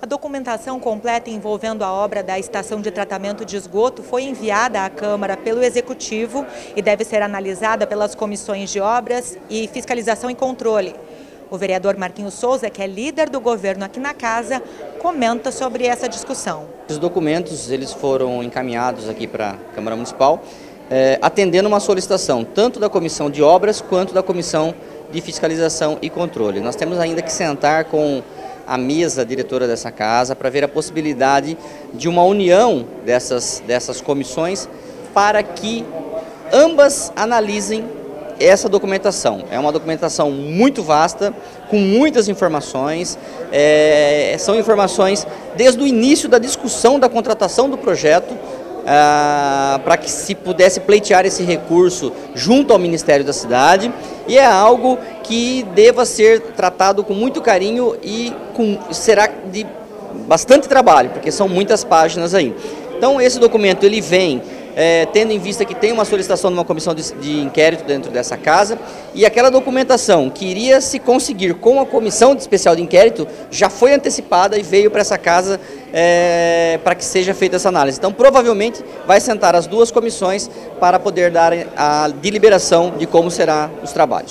A documentação completa envolvendo a obra da estação de tratamento de esgoto foi enviada à Câmara pelo Executivo e deve ser analisada pelas comissões de obras e fiscalização e controle. O vereador Marquinhos Souza, que é líder do governo aqui na casa, comenta sobre essa discussão. Os documentos eles foram encaminhados aqui para a Câmara Municipal, eh, atendendo uma solicitação tanto da Comissão de Obras quanto da Comissão de Fiscalização e Controle. Nós temos ainda que sentar com a mesa diretora dessa casa para ver a possibilidade de uma união dessas, dessas comissões para que ambas analisem essa documentação. É uma documentação muito vasta, com muitas informações, é, são informações desde o início da discussão da contratação do projeto, ah, para que se pudesse pleitear esse recurso junto ao Ministério da Cidade e é algo que deva ser tratado com muito carinho e com, será de bastante trabalho, porque são muitas páginas aí. Então esse documento ele vem é, tendo em vista que tem uma solicitação de uma comissão de, de, inquérito dentro dessa casa e aquela documentação que iria se conseguir com a comissão de especial de inquérito já foi antecipada e veio para essa casa é, para que seja feita essa análise. Então, provavelmente, vai sentar as duas comissões para poder dar a deliberação de como serão os trabalhos.